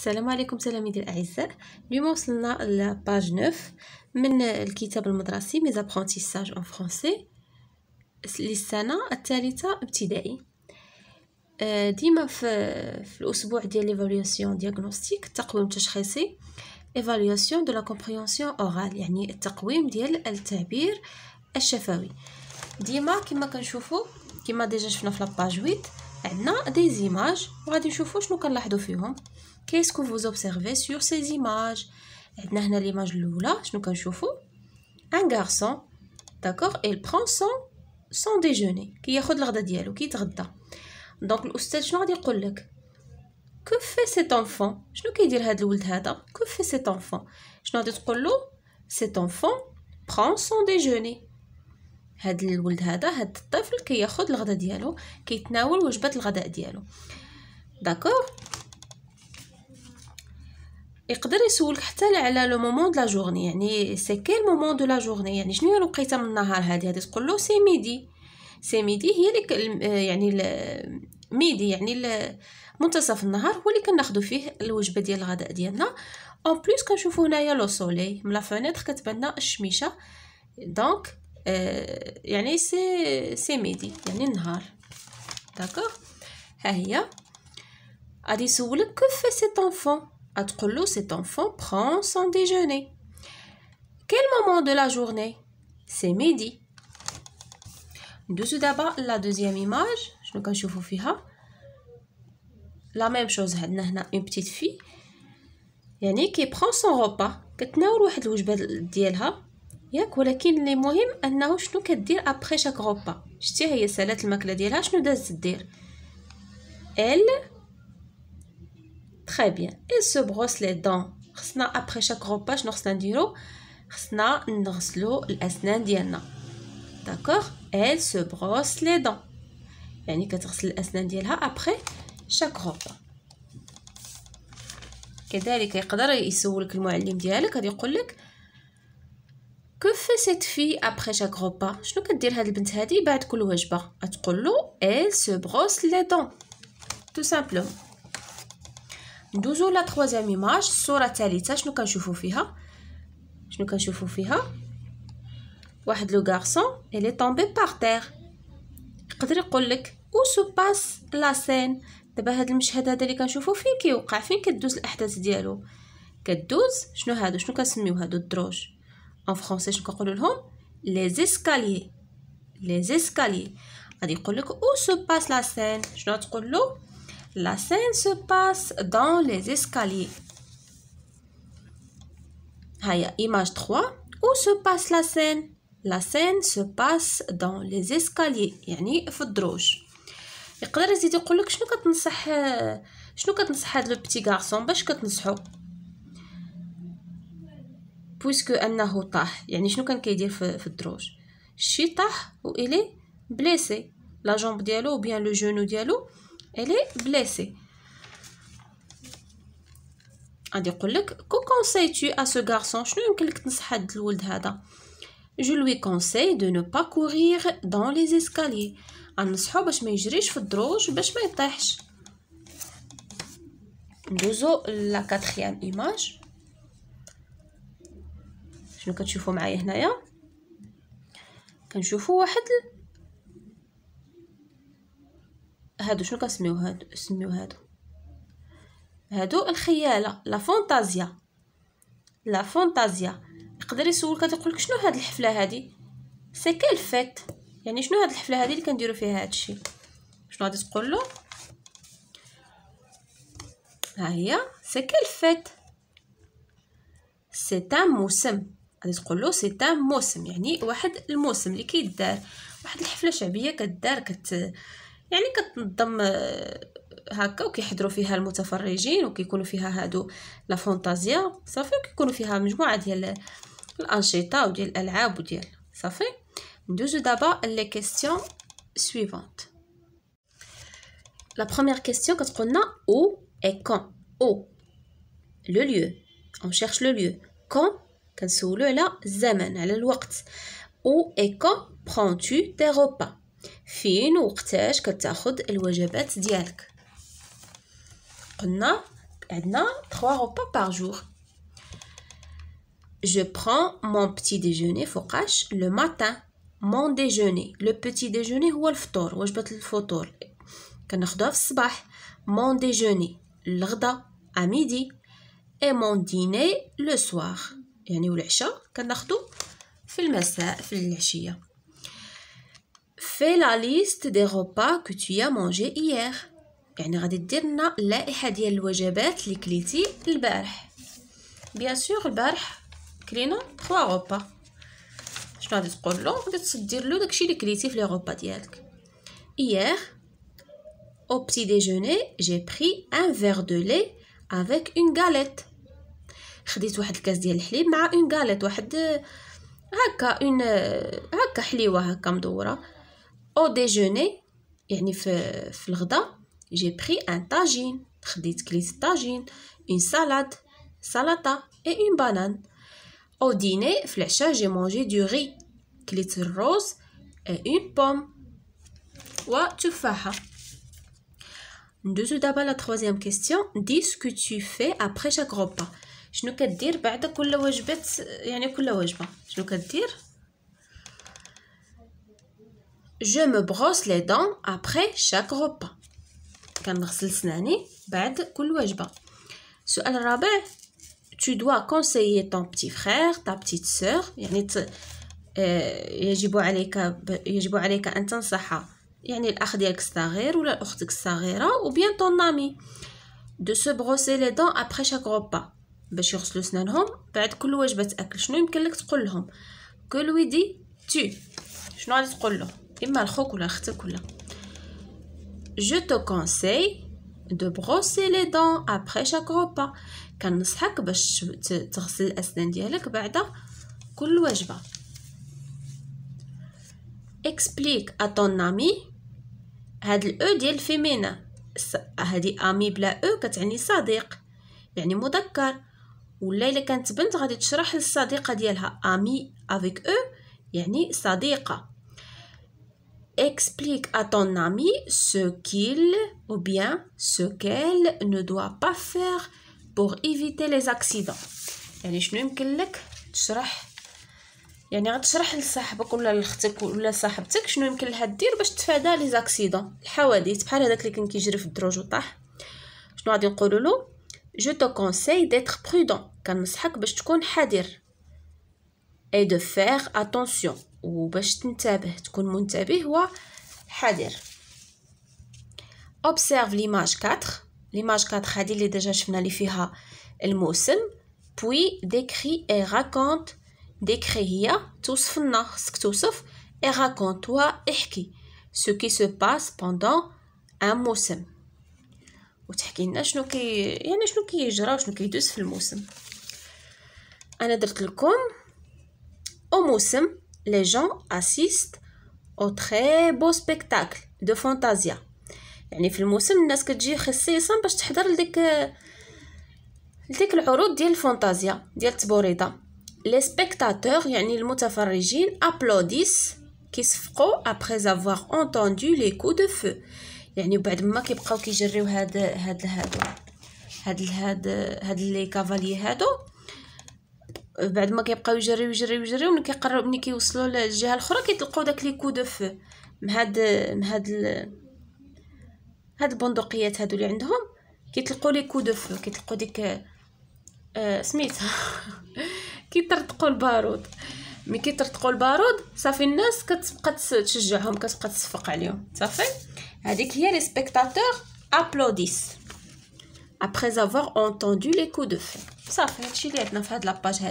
السلام عليكم تلاميذي الاعزاء اليوم وصلنا ل page 9 من الكتاب المدرسي mes apprentissages en français للسنة الثالثة ابتدائي. آه، ديما في, في الأسبوع ديال l'évaluation diagnostique التقويم التشخيصي évaluation de la compréhension orale يعني التقويم ديال التعبير الشفوي. ديما كما كنشوفوا كما déjà شفنا في la page 8 عندنا des images وغادي نشوفوا شنو كنلاحظوا فيهم. Que vous observez sur ces images عندنا هنا l'image الأولى. شنو كنشوفوا un garçon d'accord il prend son son déjeuner. كياخذ الغدا ديالو. كيتغدى. donc الاستاذ شنو غادي يقول لك؟ que fait cet enfant شنو كيدير هذا الولد هذا؟ que fait cet enfant شنو غادي تقول له؟ cet enfant prend son déjeuner. هاد الولد هذا هاد الطفل كياخذ الغدا ديالو كيتناول وجبه الغداء ديالو. d'accord يقدر يسولك حتى على le moment de la journée يعني c'est quel moment de la journée يعني شنو هي الوقيتة من النهار هذه هذه تقول له c'est midi c'est midi هي اللي يعني midi يعني منتصف النهار هو اللي كناخذوا فيه الوجبة ديال الغداء ديالنا. en plus كنشوفوا هنايا le soleil من la fenêtre كتبان الشميشة. donc آه يعني c'est c'est midi يعني النهار d'accord ها هي. غادي يسولك que fait cet enfant تقول له cet enfant prend son déjeuner. Quel moment de la journée؟ C'est midi. ندوزو دابا la deuxième image شنو كنشوفو فيها؟ la même chose عندنا هنا une petite fille يعني qui prend son repas كتناول واحد الوجبة ديالها. ياك ولكن اللي مهم أنه شنو كدير après chaque repas شتي هي سالات الماكلة ديالها شنو دازت دير ال Très bien. Il se brosse les dents. خصنا après chaque repas شنو خصنا نديرو؟ خصنا نغسلو الأسنان ديالنا. d'accord elle se brosse les dents. يعني كتغسل الأسنان ديالها après chaque repas. كذلك يقدر يسولك المعلم ديالك غادي يقول لك que fait cette fille après chaque repas? شنو كدير هاد البنت هادي بعد كل وجبه غتقول له elle se brosse les dents. Tout simplement. ندوزو لا تروازيام ايماج الصورة الثالثه شنو كنشوفو فيها شنو كنشوفو فيها واحد لو غارسون الي طومبي بار تير يقدر يقول لك où se passe la scène دابا هاد المشهد هذا اللي كنشوفو فيه كيوقع فين كدوز الاحداث ديالو كدوز شنو هادو شنو كنسميو هادو الدروج en français شنو كنقولوا لهم les escaliers les escaliers غادي يقول لك où se passe la scène شنو تقول له La scène se passe dans les escaliers. هيا, image 3. Où se passe la scène? La scène se passe dans les escaliers. يعني في الدروج يقدر يزيد يقول لك شنو كتنصح شنو كتنصح هاد le petit garçon باش كتنصحو puisque أنه طاح. يعني شنو كان كيدير في, في الدروج؟ شي طاح و il est blessé. la jambe ديالو ou bien le genou ديالو elle est blessée غادي يقول لك que conseilles-tu à ce garçon شنو يمكن لك تنصح هاد الولد هذا؟ je lui conseille de ne pas courir dans les escaliers غنصحو باش ما يجريش في الدروج باش ما يطيحش. ندوزو la quatrième image شنو كتشوفوا معايا هنايا؟ كنشوفوا واحد هادو شنو كنسميو هادو؟ سميو هادو. هادو الخيالة la fantasia la fantasia يقدر يسولك تقولك شنو هاد الحفلة هادي؟ c'est quelle fête يعني شنو هاد الحفلة هادي اللي كنديرو فيها هادشي شنو غادي تقول له ها هي c'est quelle fête c'est un موسم. غادي تقول له c'est un موسم يعني واحد الموسم اللي كيدار. واحد الحفلة شعبية كدار كت يعني كتنظم آه، هكا وكيحضروا فيها المتفرجين وكيكونوا فيها هادو la fantasia صافي وكيكونوا فيها مجموعة ديال الأنشطة وديال الألعاب وديال صافي. ندوزو دابا les questions suivantes la première question كتقولنا où et quand où le lieu on cherche le lieu quand كنسولو على الزمن على الوقت. où et quand prends-tu tes repas فين وقتاش كتاخد الوجبات ديالك؟ قلنا عندنا 3 repas par jour. Je prends mon petit déjeuner فوقاش le matin. Mon déjeuner le petit déjeuner هو الفطور وجبة الفطور. كناخدوها في الصباح. Mon déjeuner الغدا à midi. Et mon dîner le soir. يعني والعشاء كناخدو في المساء في fais la liste des repas que tu as mangé hier. يعني غادي دير لنا اللائحة ديال الوجبات اللي كليتي البارح. bien sûr البارح كلينا 3 غوبا شنو غادي تقول له؟ غادي دير له داكشي اللي كليتي في les repas ديالك. Hier au petit déjeuner j'ai pris un verre de lait avec une galette. خديت واحد الكاس ديال الحليب مع une galette واحد هكا une هكا حليوة هكا مدورة. au déjeuner يعني في في الغدا j'ai pris un طاجين خديت كليت طاجين une salade سلطه et une banane au dîner في العشاء j'ai mangé du riz كليت الروز et une pomme وتفاحه ندوزو دابا la troisième question dis ce que tu fais après chaque repas شنو كدير بعد كل وجبة يعني كل وجبة. شنو كدير؟ Je me brosse les dents après chaque repas. كنغسل سناني بعد كل وجبة. السؤال الرابع tu dois conseiller ton petit frère ta petite sœur. يعني ت... يجب عليك يجب عليك أن تنصح يعني الأخ ديالك الصغير ولا الصغيرة ou bien ton ami. De se brosser les dents après chaque repas. باش يغسلوا سنانهم بعد كل وجبة أكل شنو يمكن لك تقول لهم؟ كل ويدي tu شنو غادي تقول له؟ إما لخوك ولا أختك ولا Je te conseille de brosser les dents après chaque repas. كنصحك باش تغسل الأسنان ديالك بعد كل وجبة. Explique à ton ami. هاد ال e ديال ال féminin هادي ami بلا e كتعني صديق. يعني مذكر. ولا الا كانت بنت غادي تشرح للصديقة ديالها amie avec e يعني صديقة. Explique à ton ami ce qu'il ou bien ce qu'elle ne doit pas faire pour éviter les accidents. يعني شنو يمكن لك تشرح؟ يعني غتشرح لصاحبك ولا لختك ولا صاحبتك شنو يمكن لها دير باش تفادى لي زاكسيدون الحوادث بحال هذاك اللي كان كيجري في الدروج وطاح. شنو غادي نقولوا له؟ جو تو كونساي ديتر برودون كنصحك باش تكون حذر اي دو فير اتونسيون وباش تنتبه تكون منتبه وحذر observe l'image 4 l'image 4 هذه اللي ديجا شفنا اللي فيها الموسم puis décrit et raconte décrit هي توصف لنا خصك توصف et raconte واحكي ce qui se passe pendant un موسم وتحكي لنا شنو كي يعني شنو كيجرى وشنو كيدوز في الموسم. أنا درت لكم au موسم les gens assistent au très beau spectacle de fantasia. يعني في الموسم الناس كتجي خصيصا باش تحضر لديك لديك العروض ديال الفانتازيا ديال التبوريده les spectateurs يعني المتفرجين applaudissent كيصفقوا après avoir entendu les coups de feu يعني بعد ما كيبقاو كيجريو هاد هاد هادو. هاد هاد هاد les cavaliers هادو بعد ما كيبقاو يجريو يجريو يجريو ملي كيقرب ملي كيوصلوا للجهة الأخرى كيطلقوا داك les coups de feu مع هاد هاد هاد البندقيات هادو اللي عندهم. كيطلقوا les coups de feu كيطلقوا ديك آه سميتها. كيطرطقوا البارود. ملي كيطرطقوا البارود صافي الناس كتبقى تشجعهم كتبقى تصفق عليهم صافي؟ هذيك هي les spectateurs applaudissent après avoir entendu les coups de feu. صافي هادشي اللي عندنا في هاد la page